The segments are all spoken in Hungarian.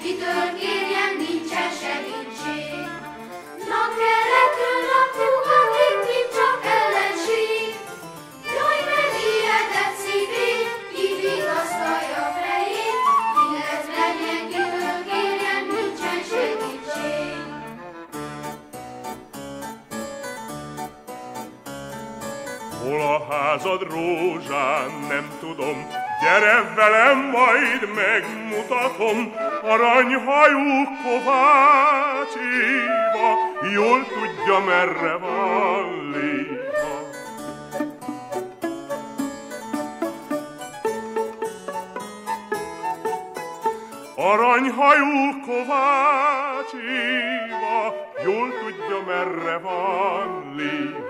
senkitől kérjen, nincsen segítség. Nap keletről napjukat itt, itt csak ellenség. Jaj, megijedett szívét, kivigasztalja fejét, illetlen senkitől kérjen, nincsen segítség. Hol a házad rózsán, nem tudom, gyere velem, majd megmutatom, aranyhajú Kovács jól tudja, merre van léva. Aranyhajú Kovács jól tudja, merre van léva.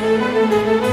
Música